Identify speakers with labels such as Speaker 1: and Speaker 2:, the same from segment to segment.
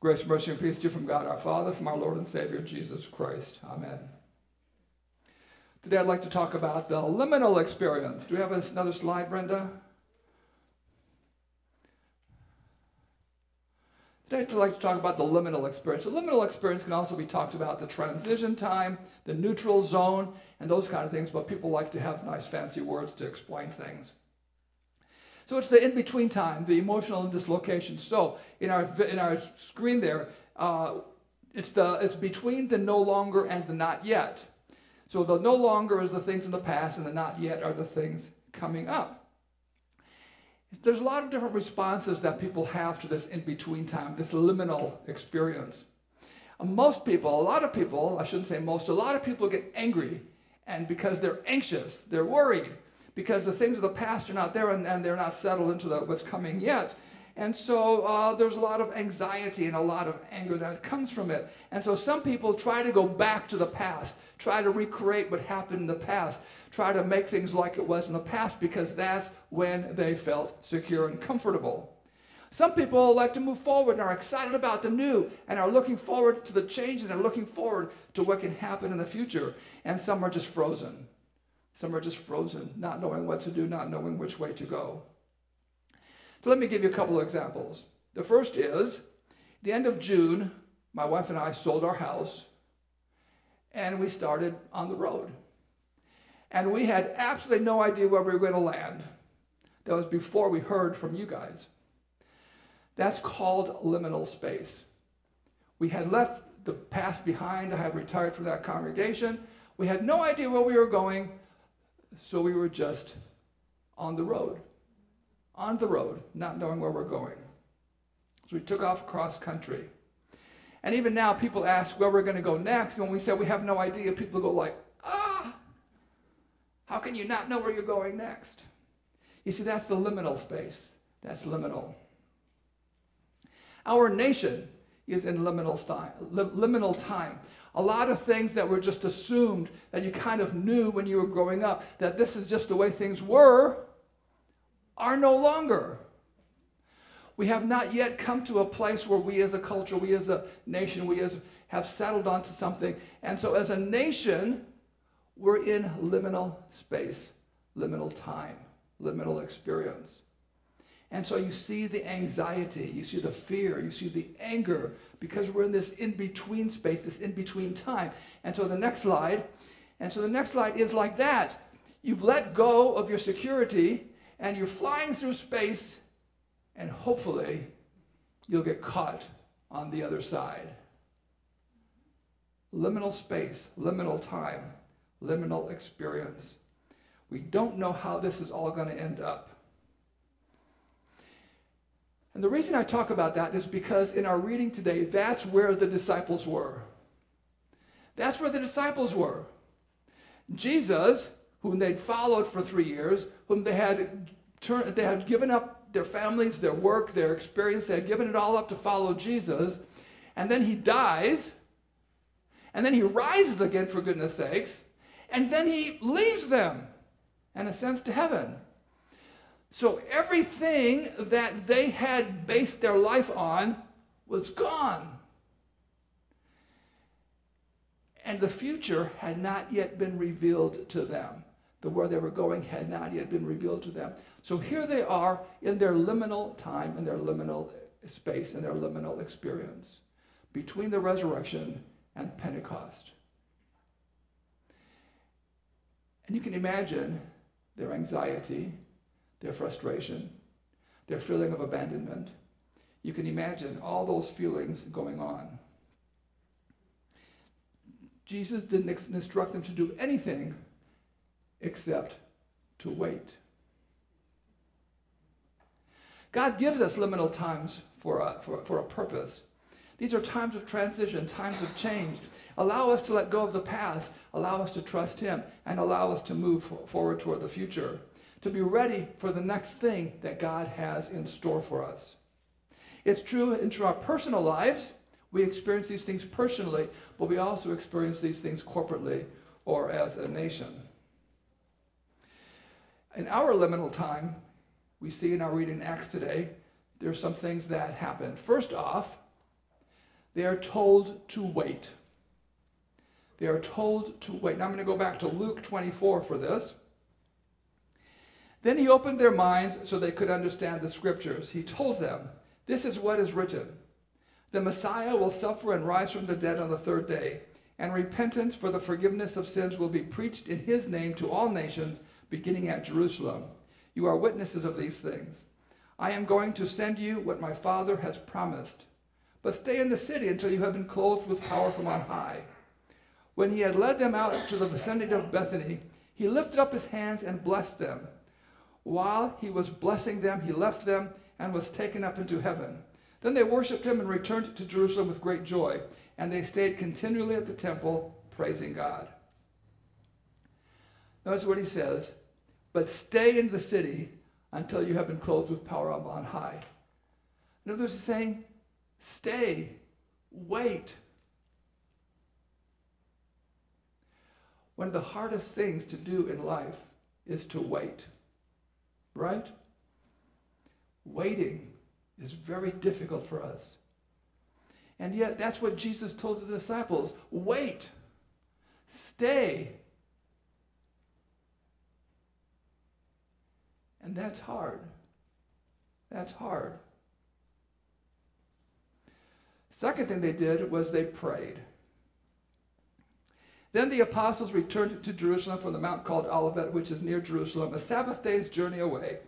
Speaker 1: Grace, mercy, and peace to you from God our Father, from our Lord and Savior Jesus Christ. Amen. Today I'd like to talk about the liminal experience. Do we have another slide, Brenda? Today I'd like to talk about the liminal experience. The liminal experience can also be talked about the transition time, the neutral zone, and those kind of things, but people like to have nice fancy words to explain things. So it's the in-between time, the emotional dislocation. So in our, in our screen there, uh, it's, the, it's between the no longer and the not yet. So the no longer is the things in the past, and the not yet are the things coming up. There's a lot of different responses that people have to this in-between time, this liminal experience. Uh, most people, a lot of people, I shouldn't say most, a lot of people get angry, and because they're anxious, they're worried, because the things of the past are not there and, and they're not settled into the, what's coming yet. And so uh, there's a lot of anxiety and a lot of anger that comes from it. And so some people try to go back to the past, try to recreate what happened in the past, try to make things like it was in the past because that's when they felt secure and comfortable. Some people like to move forward and are excited about the new and are looking forward to the changes and are looking forward to what can happen in the future. And some are just frozen. Some are just frozen, not knowing what to do, not knowing which way to go. So let me give you a couple of examples. The first is the end of June, my wife and I sold our house and we started on the road. And we had absolutely no idea where we were going to land. That was before we heard from you guys. That's called liminal space. We had left the past behind. I had retired from that congregation. We had no idea where we were going. So we were just on the road, on the road, not knowing where we're going. So we took off across country. And even now, people ask where we're going to go next. And when we say we have no idea, people go like, ah, how can you not know where you're going next? You see, that's the liminal space. That's liminal. Our nation is in liminal. Liminal time a lot of things that were just assumed that you kind of knew when you were growing up that this is just the way things were are no longer. We have not yet come to a place where we as a culture, we as a nation, we as have settled onto something. And so as a nation, we're in liminal space, liminal time, liminal experience. And so you see the anxiety, you see the fear, you see the anger, because we're in this in-between space, this in-between time. And so the next slide, and so the next slide is like that. You've let go of your security, and you're flying through space, and hopefully you'll get caught on the other side. Liminal space, liminal time, liminal experience. We don't know how this is all going to end up. And the reason I talk about that is because in our reading today, that's where the disciples were. That's where the disciples were. Jesus, whom they'd followed for three years, whom they had they had given up their families, their work, their experience, they had given it all up to follow Jesus, and then he dies, and then he rises again for goodness sakes, and then he leaves them and ascends to heaven. So everything that they had based their life on was gone. And the future had not yet been revealed to them. The where they were going had not yet been revealed to them. So here they are in their liminal time, in their liminal space, in their liminal experience between the resurrection and Pentecost. And you can imagine their anxiety, their frustration, their feeling of abandonment. You can imagine all those feelings going on. Jesus didn't instruct them to do anything except to wait. God gives us liminal times for a, for, for a purpose. These are times of transition, times of change. Allow us to let go of the past, allow us to trust Him, and allow us to move forward toward the future to be ready for the next thing that God has in store for us. It's true into our personal lives. We experience these things personally, but we also experience these things corporately or as a nation. In our liminal time, we see in our reading Acts today, there are some things that happened. First off, they are told to wait. They are told to wait. Now I'm going to go back to Luke 24 for this. Then he opened their minds so they could understand the scriptures. He told them, This is what is written The Messiah will suffer and rise from the dead on the third day, and repentance for the forgiveness of sins will be preached in his name to all nations, beginning at Jerusalem. You are witnesses of these things. I am going to send you what my Father has promised. But stay in the city until you have been clothed with power from on high. When he had led them out to the vicinity of Bethany, he lifted up his hands and blessed them. While he was blessing them, he left them and was taken up into heaven. Then they worshipped him and returned to Jerusalem with great joy, and they stayed continually at the temple, praising God. Notice what he says, but stay in the city until you have been clothed with power up on high. In other words, he's saying, stay, wait. One of the hardest things to do in life is to wait right? Waiting is very difficult for us. And yet, that's what Jesus told the disciples wait, stay. And that's hard. That's hard. Second thing they did was they prayed. Then the apostles returned to Jerusalem from the mount called Olivet, which is near Jerusalem, a Sabbath day's journey away.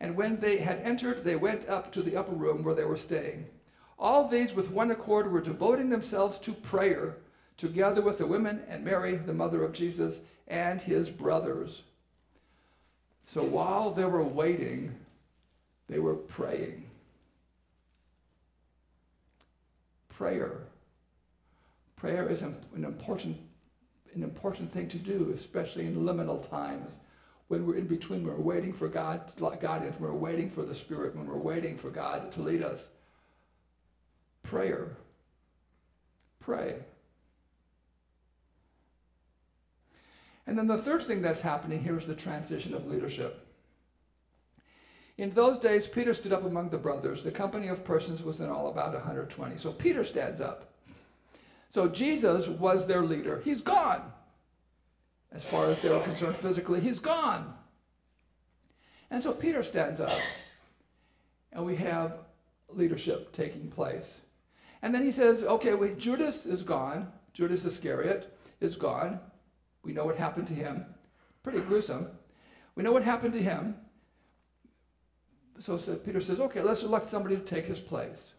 Speaker 1: And when they had entered, they went up to the upper room where they were staying. All these, with one accord, were devoting themselves to prayer, together with the women and Mary, the mother of Jesus, and his brothers. So while they were waiting, they were praying. Prayer. Prayer is an important an important thing to do, especially in liminal times when we're in between, we're waiting for God guidance, we're waiting for the Spirit, when we're waiting for God to lead us. Prayer. Pray. And then the third thing that's happening here is the transition of leadership. In those days, Peter stood up among the brothers. The company of persons was in all about 120. So Peter stands up. So Jesus was their leader. He's gone. As far as they were concerned physically, he's gone. And so Peter stands up, and we have leadership taking place. And then he says, okay, wait, Judas is gone. Judas Iscariot is gone. We know what happened to him. Pretty gruesome. We know what happened to him. So Peter says, okay, let's elect somebody to take his place.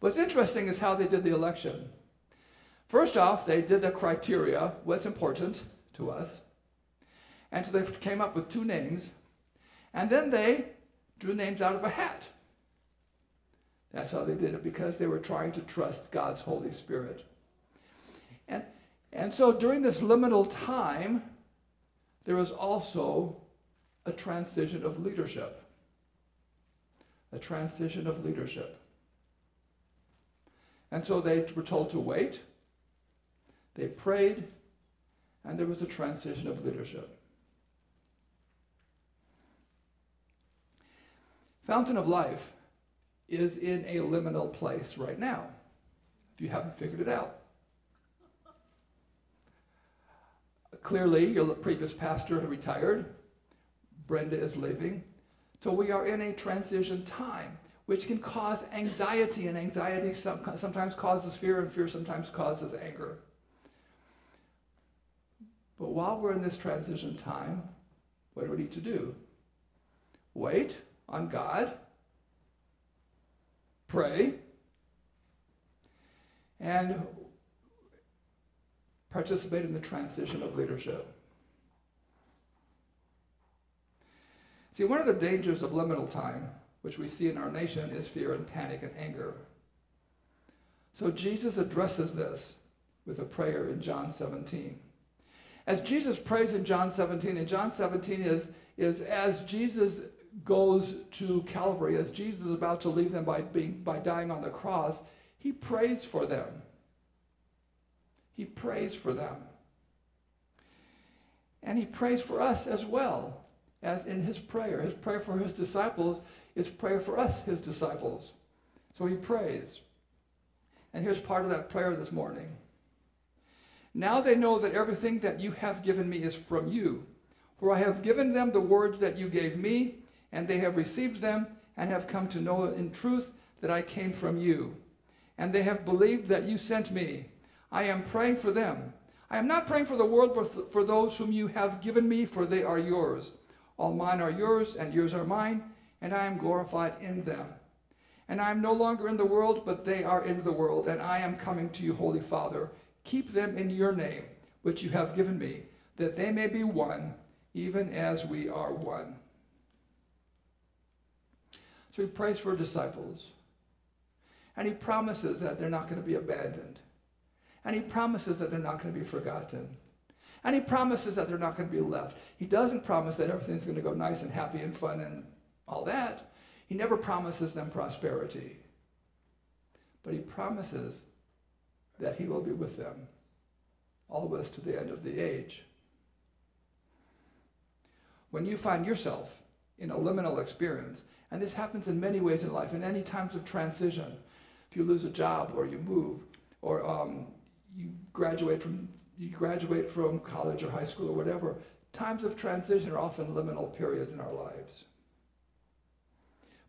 Speaker 1: What's interesting is how they did the election. First off, they did the criteria, what's important to us. And so they came up with two names. And then they drew names out of a hat. That's how they did it, because they were trying to trust God's Holy Spirit. And, and so during this liminal time, there was also a transition of leadership. A transition of leadership. And so they were told to wait. They prayed, and there was a transition of leadership. Fountain of Life is in a liminal place right now, if you haven't figured it out. Clearly, your previous pastor retired. Brenda is leaving. So we are in a transition time which can cause anxiety, and anxiety sometimes causes fear, and fear sometimes causes anger. But while we're in this transition time, what do we need to do? Wait on God, pray, and participate in the transition of leadership. See, one of the dangers of liminal time which we see in our nation, is fear and panic and anger. So Jesus addresses this with a prayer in John 17. As Jesus prays in John 17, and John 17 is, is as Jesus goes to Calvary, as Jesus is about to leave them by, being, by dying on the cross, he prays for them. He prays for them. And he prays for us as well, as in his prayer. His prayer for his disciples is prayer for us, his disciples. So he prays. And here's part of that prayer this morning. Now they know that everything that you have given me is from you. For I have given them the words that you gave me, and they have received them, and have come to know in truth that I came from you. And they have believed that you sent me. I am praying for them. I am not praying for the world, but for those whom you have given me, for they are yours. All mine are yours, and yours are mine, and I am glorified in them. And I am no longer in the world, but they are in the world, and I am coming to you, Holy Father. Keep them in your name, which you have given me, that they may be one, even as we are one. So he prays for disciples. And he promises that they're not going to be abandoned. And he promises that they're not going to be forgotten. And he promises that they're not going to be left. He doesn't promise that everything's going to go nice and happy and fun and all that. He never promises them prosperity. But he promises that he will be with them always to the end of the age. When you find yourself in a liminal experience, and this happens in many ways in life, in any times of transition, if you lose a job or you move or um, you graduate from you graduate from college or high school or whatever, times of transition are often liminal periods in our lives.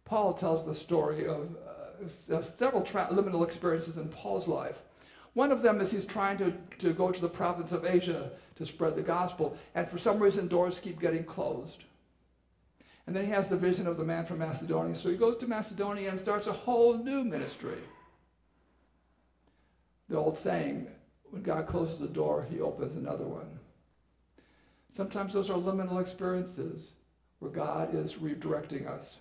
Speaker 1: Paul tells the story of, uh, of several liminal experiences in Paul's life. One of them is he's trying to, to go to the province of Asia to spread the gospel, and for some reason doors keep getting closed. And then he has the vision of the man from Macedonia. So he goes to Macedonia and starts a whole new ministry. The old saying, when God closes the door, he opens another one. Sometimes those are liminal experiences where God is redirecting us.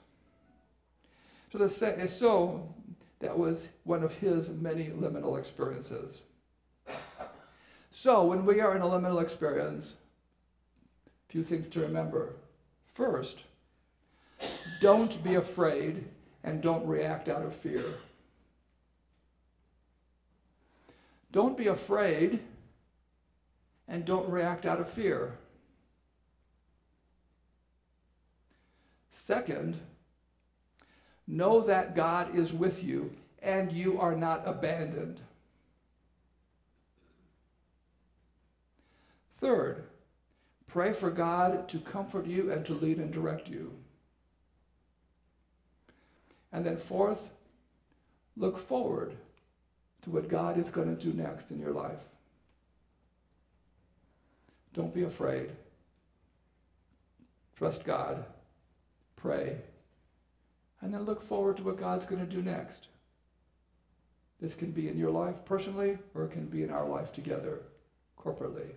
Speaker 1: So, the, so that was one of his many liminal experiences. So when we are in a liminal experience, a few things to remember. First, don't be afraid and don't react out of fear. Don't be afraid and don't react out of fear. Second, know that God is with you and you are not abandoned. Third, pray for God to comfort you and to lead and direct you. And then fourth, look forward to what God is going to do next in your life. Don't be afraid. Trust God. Pray. And then look forward to what God's going to do next. This can be in your life personally, or it can be in our life together, corporately.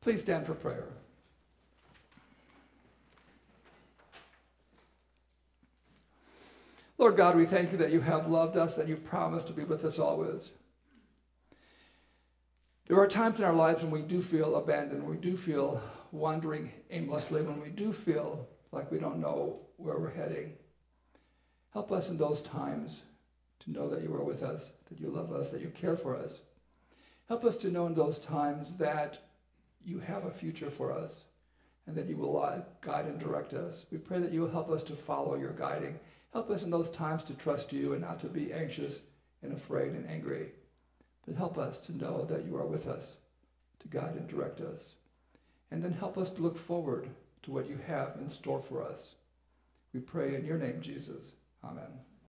Speaker 1: Please stand for prayer. Lord God, we thank you that you have loved us, that you promised to be with us always. There are times in our lives when we do feel abandoned, we do feel wandering aimlessly, when we do feel like we don't know where we're heading. Help us in those times to know that you are with us, that you love us, that you care for us. Help us to know in those times that you have a future for us and that you will guide and direct us. We pray that you will help us to follow your guiding Help us in those times to trust you and not to be anxious and afraid and angry. But help us to know that you are with us, to guide and direct us. And then help us to look forward to what you have in store for us. We pray in your name, Jesus. Amen.